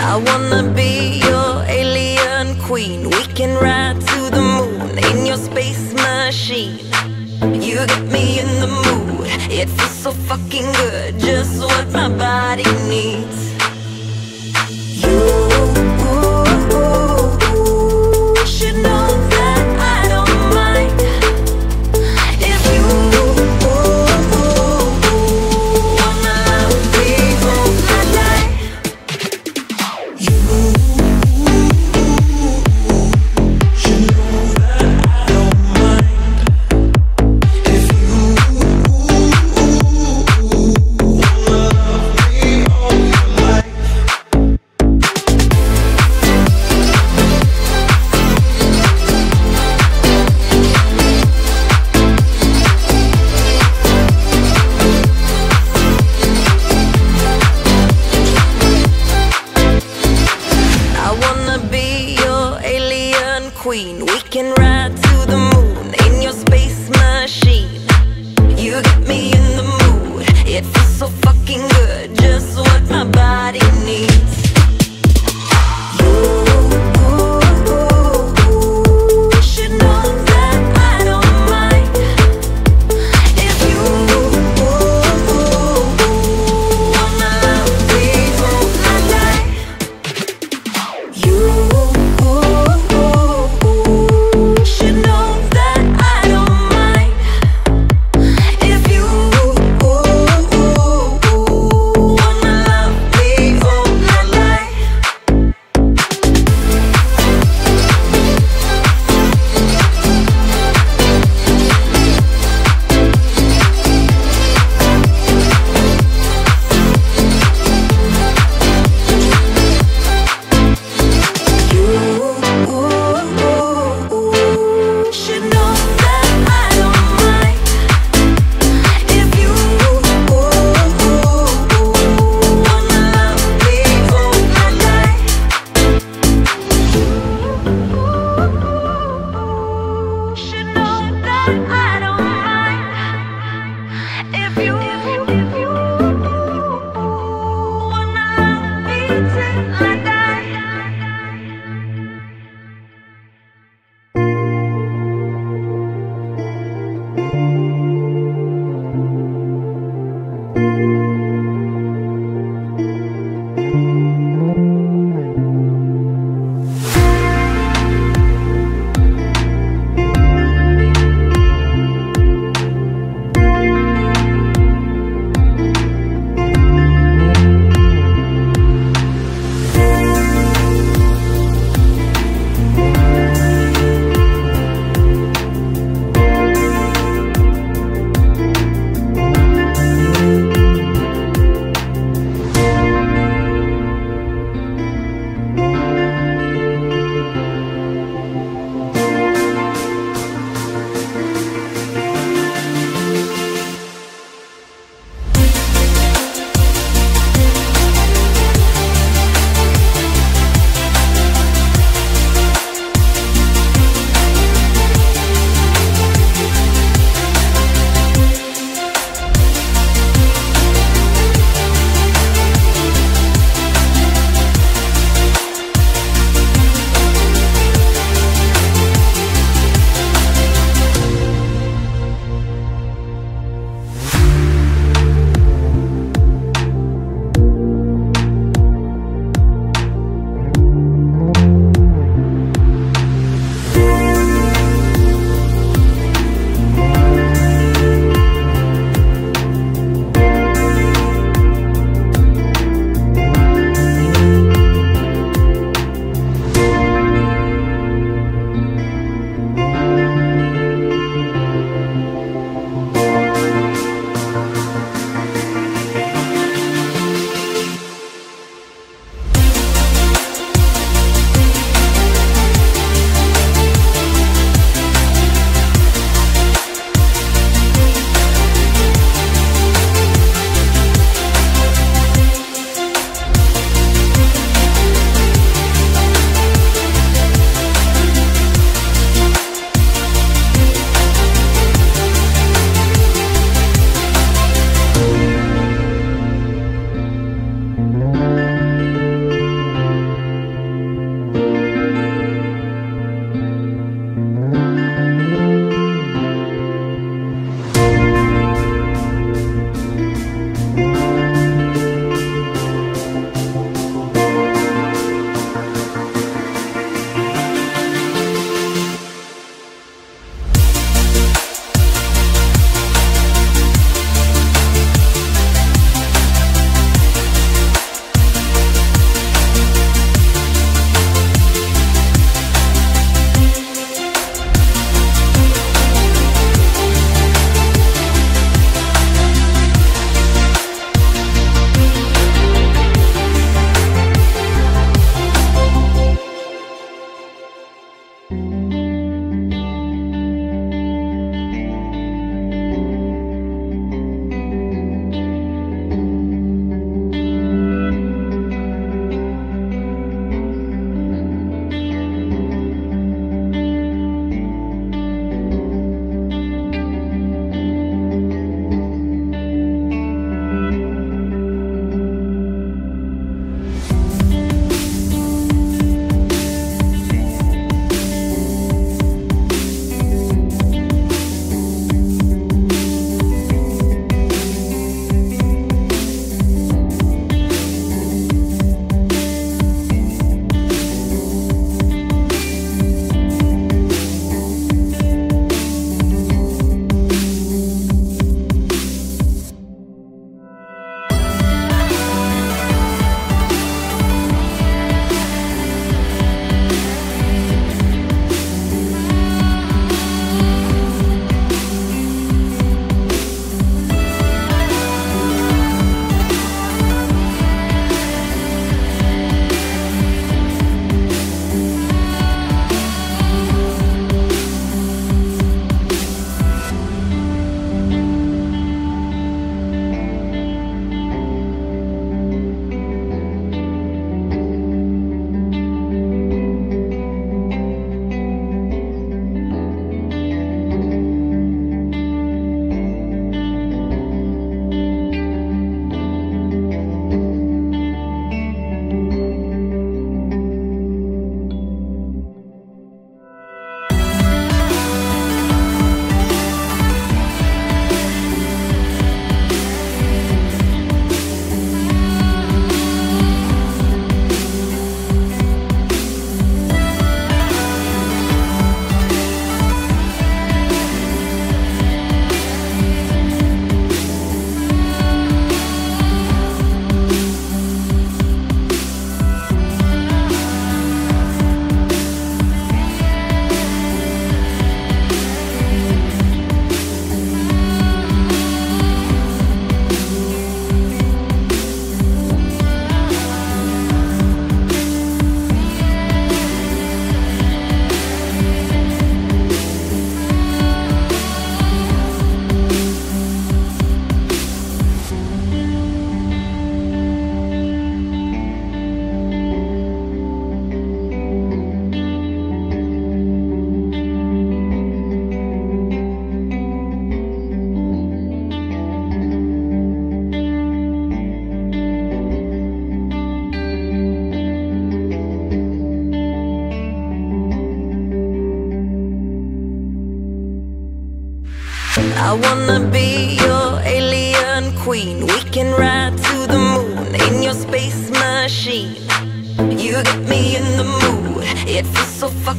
I wanna be your alien queen. We can ride to the moon in your space machine. You get me in the mood, it feels so fucking good. Just what my body needs.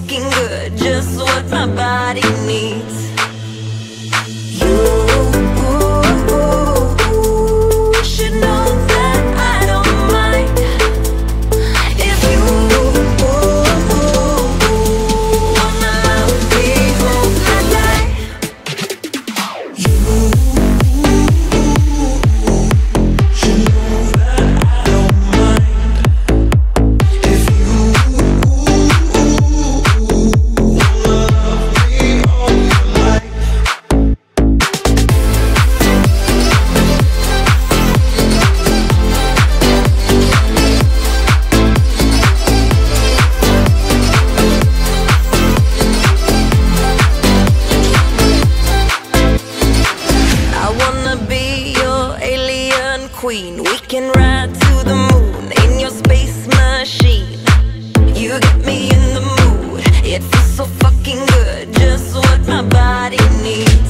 Fucking You get me in the mood. It feels so fucking good Just what my body needs.